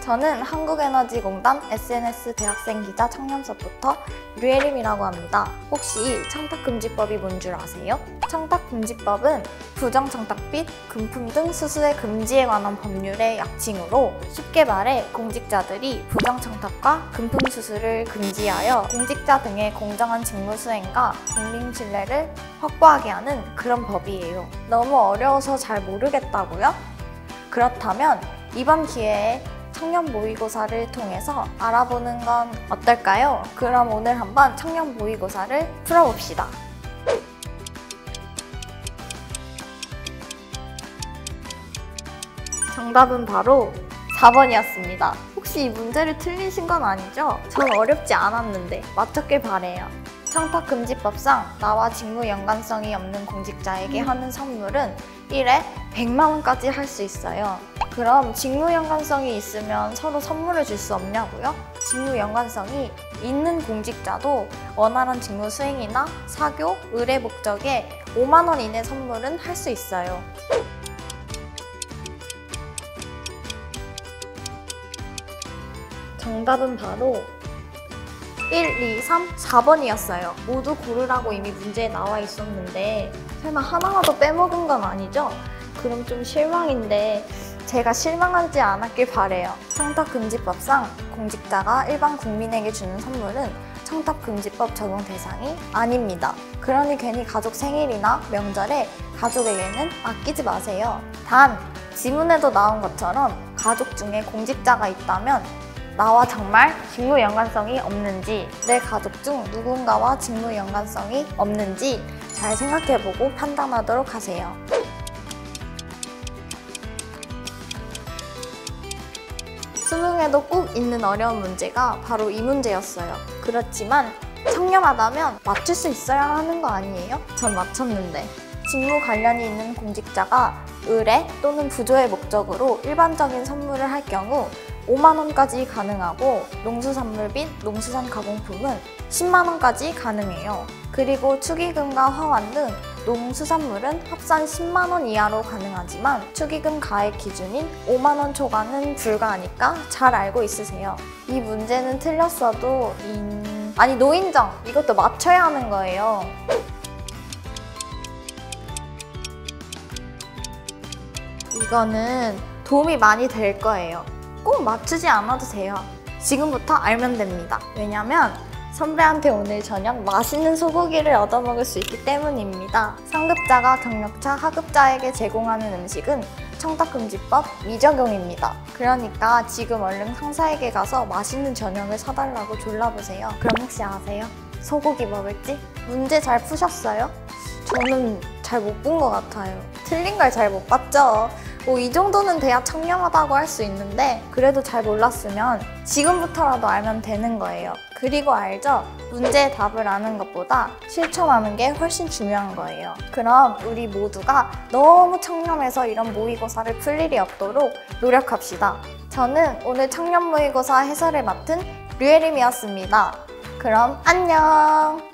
저는 한국에너지공단 SNS 대학생 기자 청렴서부터 류예림이라고 합니다. 혹시 청탁금지법이 뭔 줄 아세요? 청탁금지법은 부정청탁 및 금품 등 수수의 금지에 관한 법률의 약칭으로 쉽게 말해 공직자들이 부정청탁과 금품 수수를 금지하여 공직자 등의 공정한 직무 수행과 국민 신뢰를 확보하게 하는 그런 법이에요. 너무 어려워서 잘 모르겠다고요? 그렇다면 이번 기회에 청년 모의고사를 통해서 알아보는 건 어떨까요? 그럼 오늘 한번 청년 모의고사를 풀어봅시다. 정답은 바로 4번이었습니다. 혹시 이 문제를 틀리신 건 아니죠? 전 어렵지 않았는데 맞췄길 바래요. 청탁금지법상 나와 직무 연관성이 없는 공직자에게 하는 선물은 1회 100만 원까지 할 수 있어요. 그럼 직무 연관성이 있으면 서로 선물을 줄 수 없냐고요? 직무 연관성이 있는 공직자도 원활한 직무 수행이나 사교, 의뢰 목적에 5만 원 이내 선물은 할 수 있어요. 정답은 바로 1, 2, 3, 4번이었어요. 모두 고르라고 이미 문제에 나와 있었는데 설마 하나라도 빼먹은 건 아니죠? 그럼 좀 실망인데 제가 실망하지 않았길 바래요. 청탁금지법상 공직자가 일반 국민에게 주는 선물은 청탁금지법 적용 대상이 아닙니다. 그러니 괜히 가족 생일이나 명절에 가족에게는 아끼지 마세요. 단, 지문에도 나온 것처럼 가족 중에 공직자가 있다면 나와 정말 직무 연관성이 없는지 내 가족 중 누군가와 직무 연관성이 없는지 잘 생각해보고 판단하도록 하세요. 수능에도 꼭 있는 어려운 문제가 바로 이 문제였어요. 그렇지만 청렴하다면 맞출 수 있어야 하는 거 아니에요? 전 맞췄는데. 직무 관련이 있는 공직자가 의뢰 또는 부조의 목적으로 일반적인 선물을 할 경우 5만 원까지 가능하고 농수산물 및 농수산 가공품은 10만 원까지 가능해요. 그리고 축의금과 화환 등 농수산물은 합산 10만 원 이하로 가능하지만 축의금 가액 기준인 5만 원 초과는 불가하니까 잘 알고 있으세요. 이 문제는 틀렸어도 인... 아니 노인정 이것도 맞춰야 하는 거예요. 이거는 도움이 많이 될 거예요. 꼭 맞추지 않아도 돼요. 지금부터 알면 됩니다. 왜냐면 선배한테 오늘 저녁 맛있는 소고기를 얻어먹을 수 있기 때문입니다. 상급자가 경력차 하급자에게 제공하는 음식은 청탁금지법 미적용입니다. 그러니까 지금 얼른 상사에게 가서 맛있는 저녁을 사달라고 졸라보세요. 그럼 혹시 아세요? 소고기 먹을지? 문제 잘 푸셨어요? 저는 잘 못 본 것 같아요. 틀린 걸 잘 못 봤죠. 뭐 이 정도는 돼야 청렴하다고 할 수 있는데 그래도 잘 몰랐으면 지금부터라도 알면 되는 거예요. 그리고 알죠? 문제의 답을 아는 것보다 실천하는 게 훨씬 중요한 거예요. 그럼 우리 모두가 너무 청렴해서 이런 모의고사를 풀 일이 없도록 노력합시다. 저는 오늘 청년 모의고사 해설을 맡은 류예림이었습니다. 그럼 안녕!